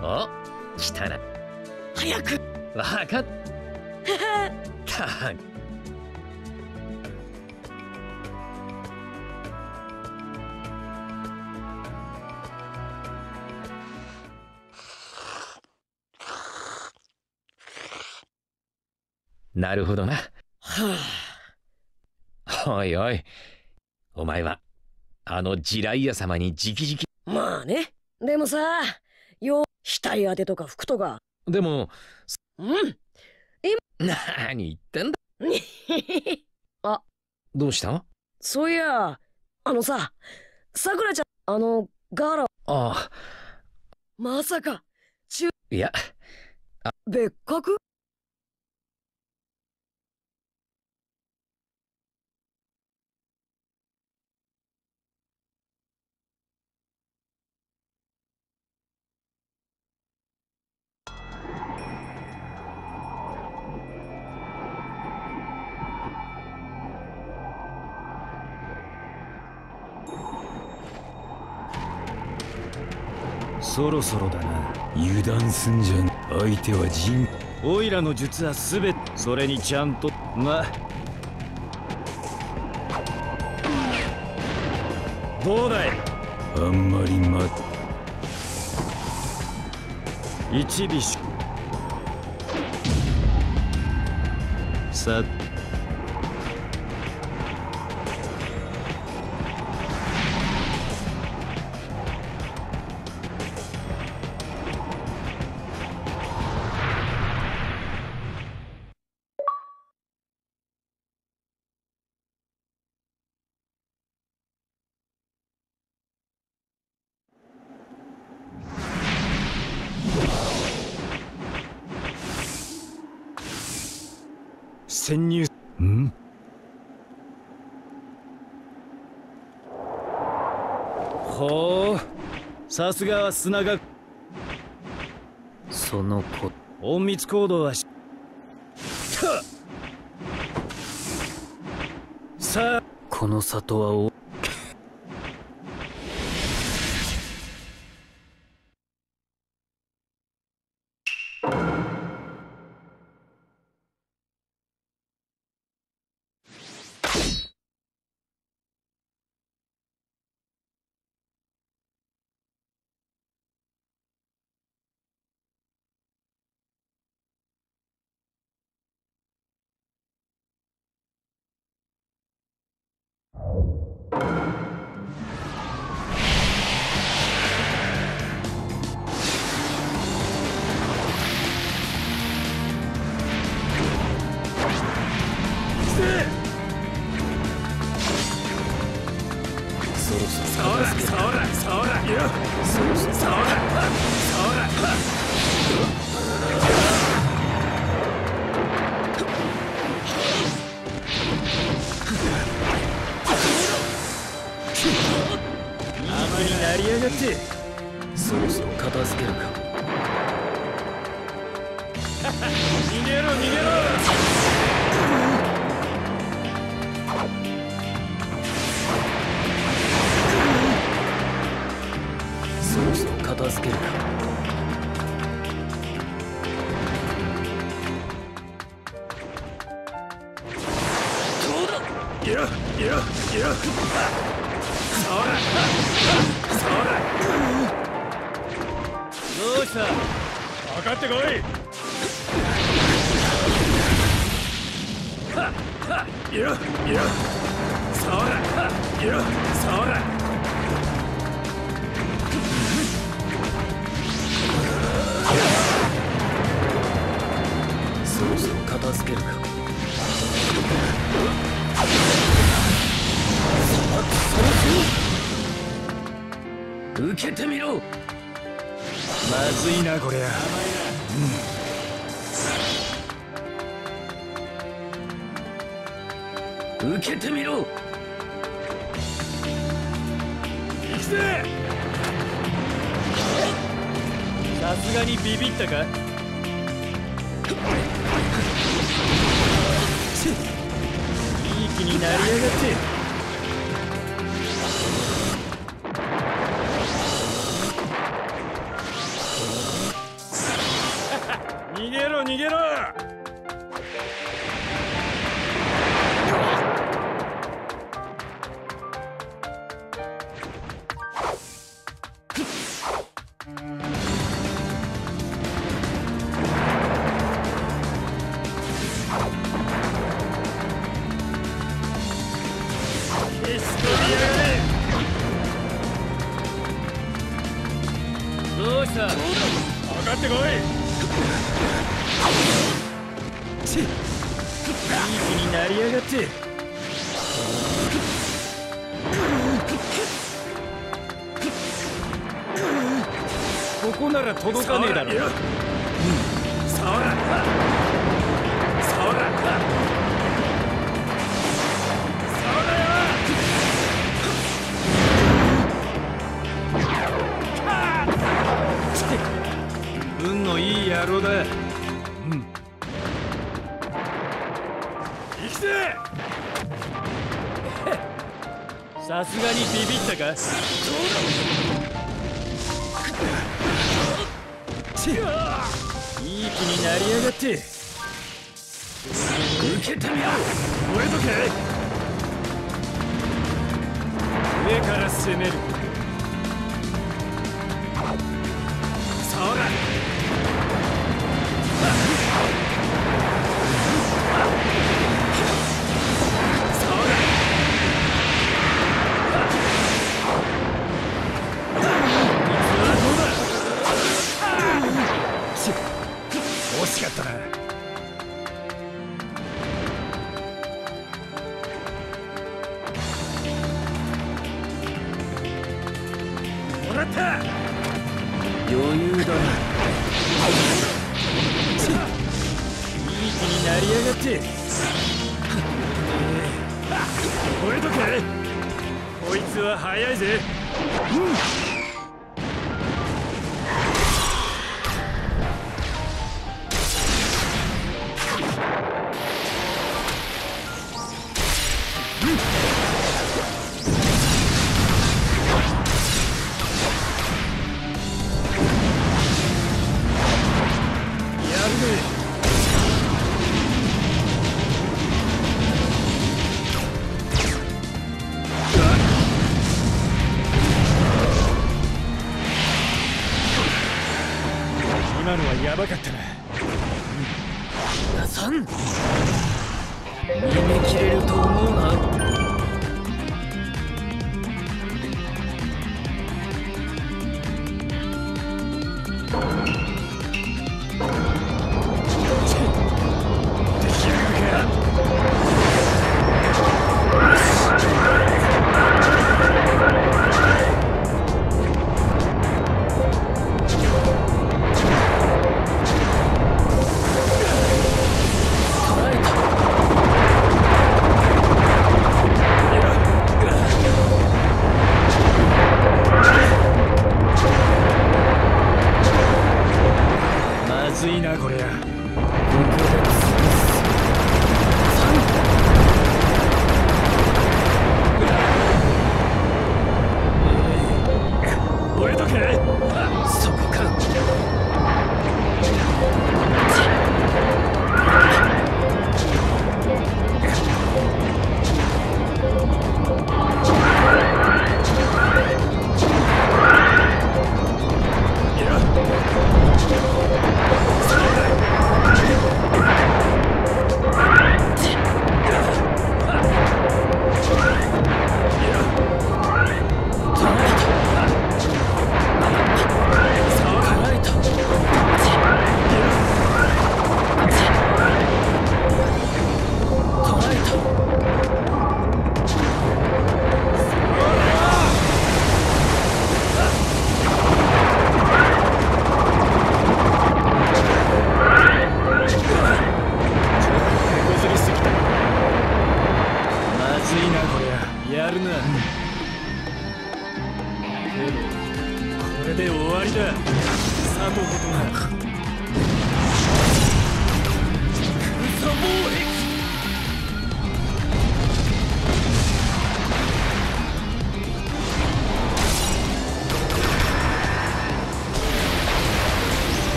お来たな。早く。わかっ。たなるほどな。はあ。おいおい。お前は、あのジライヤ様に直々。まあね。でもさよ額当てとか服とか。でも、うん。何言ってんだ。どうした？そういやあのささくらちゃんあのガーラ。ああ、まさかいや、別格？そろそろだな。油断すんじゃん。相手は人。オイラの術はすべてそれにちゃんと。まどうだい？あんまりま一尾し。さ潜入。ん？ほう。さすがは砂が。その子隠密行動はし。さあ。この里はおって。そろそろ片付けるか。逃げろ逃げろ。そろそろ片付けるかどうした分かってこい。よよそらよそらそろそろ片付けるか。受けてみろまずいなこりゃ。受けてみろ。さすがにビビったか？いい気になりやがってりやがって。ここなら届かねえだろ。そらそら運のいい野郎ださすがにビビったか？いい気になりやがって。受けてみろ。燃えとけ。上から攻める。そらもらった余裕だな。いい気になりやがって。覚えとけ。こいつは早いぜ。や今のはヤバ